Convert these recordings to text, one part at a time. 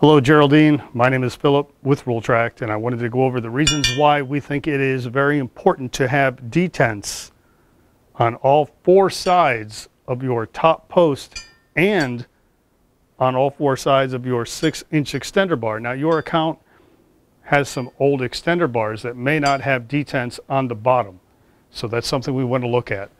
Hello, Geraldine. My name is Philip with Rultract, and I wanted to go over the reasons why we think it is very important to have detents on all four sides of your top post and on all four sides of your six inch extender bar. Now, your account has some old extender bars that may not have detents on the bottom. So that's something we want to look at.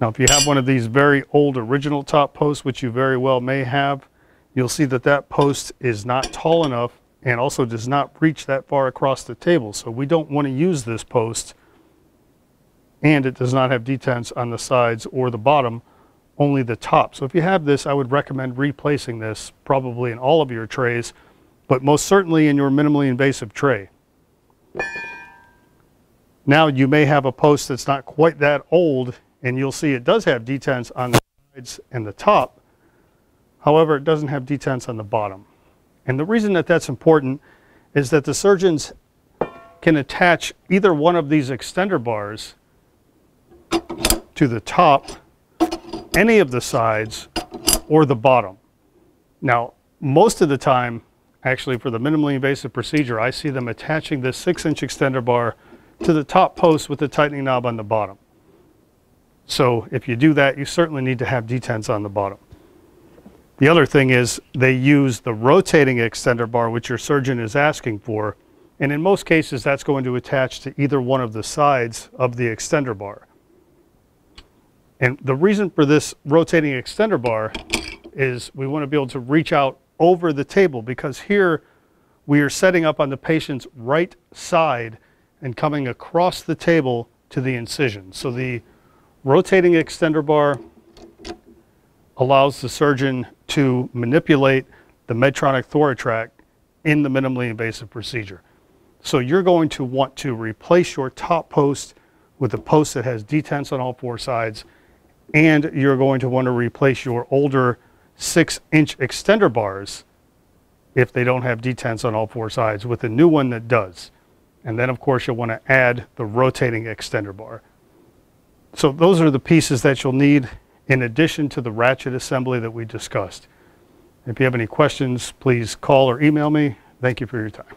Now, if you have one of these very old original top posts, which you very well may have, you'll see that that post is not tall enough and also does not reach that far across the table. So we don't want to use this post and it does not have detents on the sides or the bottom, only the top. So if you have this, I would recommend replacing this probably in all of your trays, but most certainly in your minimally invasive tray. Now you may have a post that's not quite that old and you'll see it does have detents on the sides and the top, However, it doesn't have detents on the bottom. And the reason that that's important is that the surgeons can attach either one of these extender bars to the top, any of the sides, or the bottom. Now, most of the time, actually for the minimally invasive procedure, I see them attaching this six inch extender bar to the top post with the tightening knob on the bottom. So if you do that, you certainly need to have detents on the bottom. The other thing is they use the rotating extender bar, which your surgeon is asking for. And in most cases, that's going to attach to either one of the sides of the extender bar. And the reason for this rotating extender bar is we want to be able to reach out over the table because here we are setting up on the patient's right side and coming across the table to the incision. So the rotating extender bar allows the surgeon to manipulate the Medtronic ThoraTrak in the minimally invasive procedure. So you're going to want to replace your top post with a post that has detents on all four sides, and you're going to want to replace your older six inch extender bars if they don't have detents on all four sides with a new one that does. And then of course you'll want to add the rotating extender bar. So those are the pieces that you'll need in addition to the ratchet assembly that we discussed. If you have any questions, please call or email me. Thank you for your time.